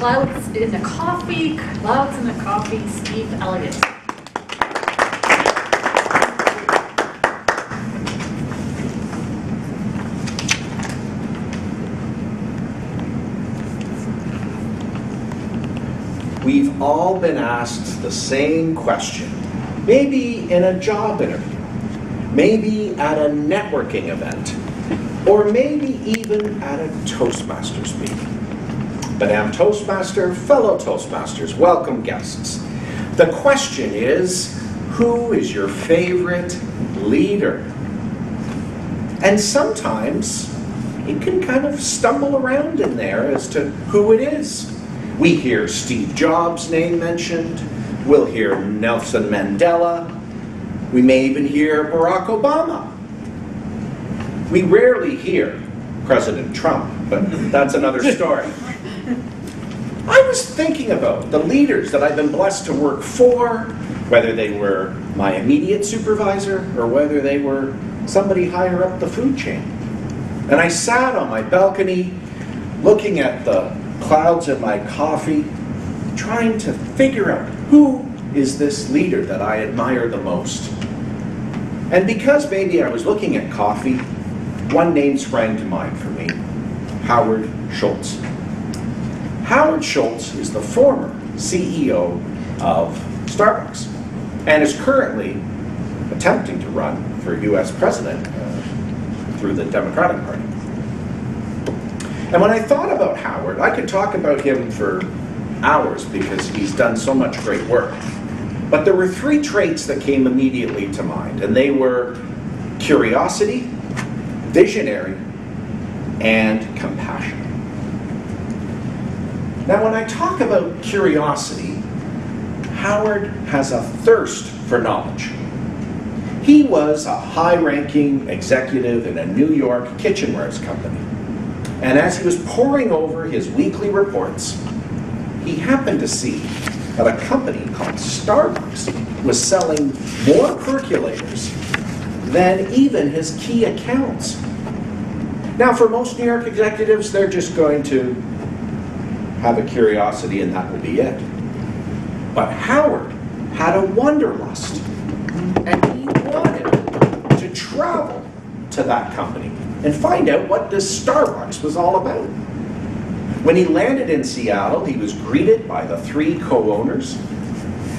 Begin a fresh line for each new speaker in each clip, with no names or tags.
Clouds in the Coffee, Clouds in the Coffee, Steve Elliot.
We've all been asked the same question, maybe in a job interview, maybe at a networking event, or maybe even at a Toastmasters meeting. Madame Toastmaster, fellow Toastmasters, welcome guests. The question is, who is your favorite leader? And sometimes it can kind of stumble around in there as to who it is. We hear Steve Jobs' name mentioned. We'll hear Nelson Mandela. We may even hear Barack Obama. We rarely hear President Trump, but that's another story. I was thinking about the leaders that I've been blessed to work for, whether they were my immediate supervisor or whether they were somebody higher up the food chain. And I sat on my balcony looking at the clouds in my coffee, trying to figure out who is this leader that I admire the most. And because maybe I was looking at coffee, one name sprang to mind for me Howard Schultz. Howard Schultz is the former CEO of Starbucks and is currently attempting to run for US president through the Democratic Party. And when I thought about Howard, I could talk about him for hours because he's done so much great work. But there were three traits that came immediately to mind, and they were curiosity, visionary, and compassion. Now, when I talk about curiosity, Howard has a thirst for knowledge. He was a high ranking executive in a New York kitchenwares company. And as he was poring over his weekly reports, he happened to see that a company called Starbucks was selling more percolators than even his key accounts. Now, for most New York executives, they're just going to have a curiosity and that will be it. But Howard had a wanderlust, and he wanted to travel to that company and find out what this Starbucks was all about. When he landed in Seattle, he was greeted by the three co owners,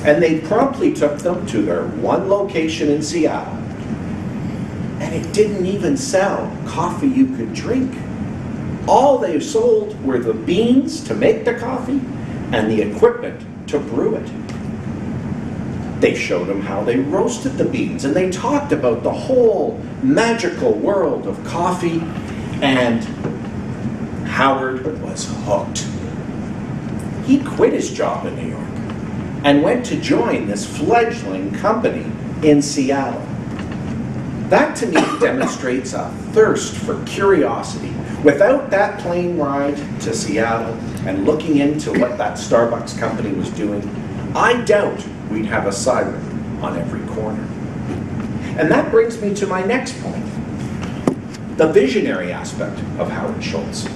and they promptly took them to their one location in Seattle. And it didn't even sell coffee you could drink. All they sold were the beans to make the coffee and the equipment to brew it. They showed him how they roasted the beans and they talked about the whole magical world of coffee, and Howard was hooked. He quit his job in New York and went to join this fledgling company in Seattle. That to me demonstrates a thirst for curiosity. Without that plane ride to Seattle and looking into what that Starbucks company was doing, I doubt we'd have a siren on every corner. And that brings me to my next point the visionary aspect of Howard Schultz.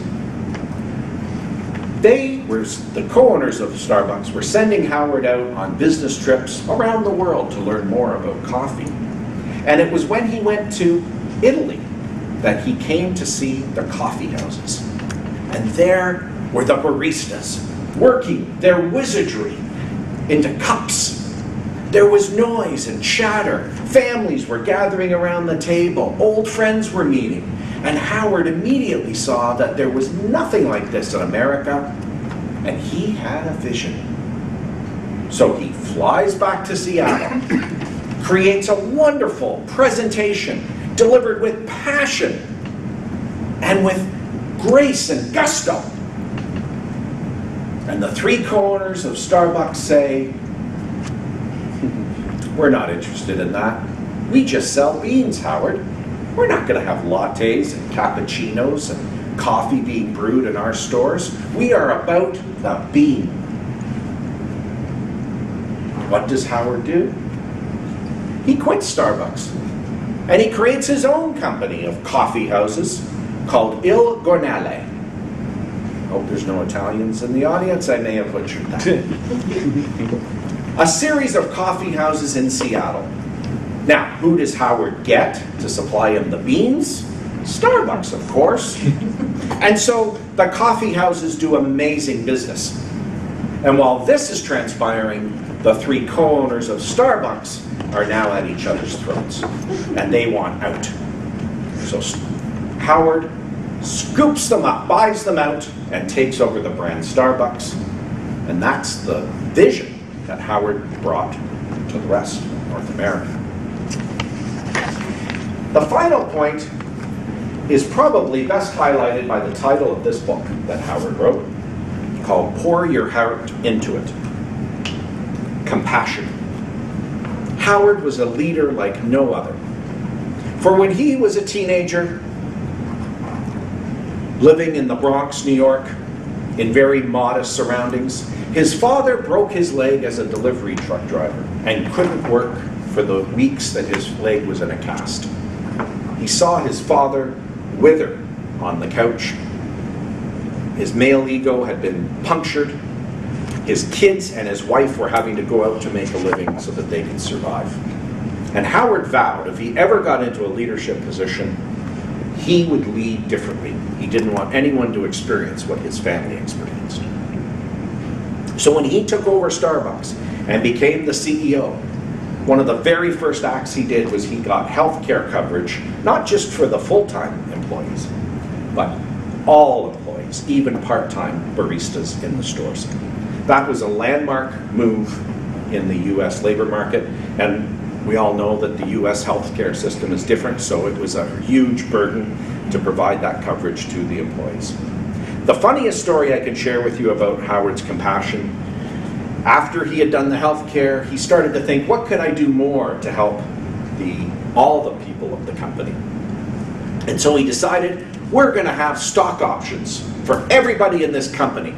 They were, the co owners of Starbucks were sending Howard out on business trips around the world to learn more about coffee. And it was when he went to Italy that he came to see the coffee houses. And there were the baristas working their wizardry into cups. There was noise and chatter. Families were gathering around the table. Old friends were meeting. And Howard immediately saw that there was nothing like this in America, and he had a vision. So he flies back to Seattle, creates a wonderful presentation delivered with passion and with grace and gusto. And the three co-owners of Starbucks say, we're not interested in that. We just sell beans, Howard. We're not going to have lattes and cappuccinos and coffee being brewed in our stores. We are about the bean. What does Howard do? He quits Starbucks and he creates his own company of coffee houses called Il Giornale. Hope oh, there's no Italians in the audience. I may have butchered that. a series of coffee houses in Seattle. Now, who does Howard get to supply him the beans? Starbucks, of course. and so the coffee houses do amazing business. And while this is transpiring, the three co owners of Starbucks are now at each other's throats. And they want out. So Howard scoops them up, buys them out, and takes over the brand Starbucks. And that's the vision that Howard brought to the rest of North America. The final point is probably best highlighted by the title of this book that Howard wrote, called Pour Your Heart Into It Compassion. Howard was a leader like no other. For when he was a teenager, living in the Bronx, New York, in very modest surroundings, his father broke his leg as a delivery truck driver and couldn't work for the weeks that his leg was in a cast. He saw his father wither on the couch. His male ego had been punctured. His kids and his wife were having to go out to make a living so that they could survive. And Howard vowed if he ever got into a leadership position, he would lead differently. He didn't want anyone to experience what his family experienced. So when he took over Starbucks and became the CEO, one of the very first acts he did was he got health care coverage, not just for the full time employees, but all employees, even part time baristas in the stores. That was a landmark move in the US labor market, and we all know that the US healthcare system is different, so it was a huge burden to provide that coverage to the employees. The funniest story I can share with you about Howard's compassion, after he had done the healthcare, he started to think, what could I do more to help the, all the people of the company? And so he decided, we're going to have stock options for everybody in this company.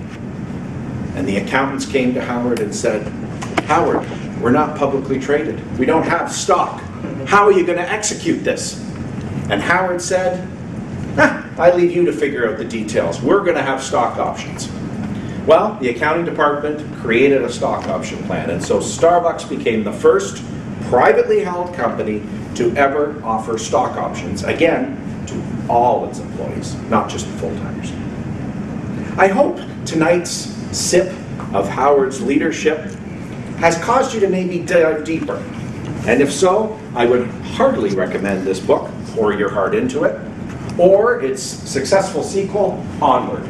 And the accountants came to Howard and said, Howard, we're not publicly traded. We don't have stock. How are you going to execute this? And Howard said, ah, I leave you to figure out the details. We're going to have stock options. Well, the accounting department created a stock option plan, and so Starbucks became the first privately held company to ever offer stock options, again, to all its employees, not just the full timers. I hope tonight's sip of Howard's leadership has caused you to maybe dive deeper. And if so, I would heartily recommend this book, Pour Your Heart Into It, or its successful sequel, Onward.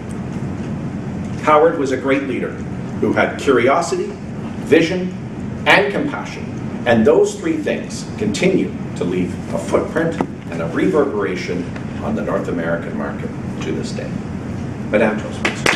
Howard was a great leader who had curiosity, vision, and compassion. And those three things continue to leave a footprint and a reverberation on the North American market to this day. Madame please.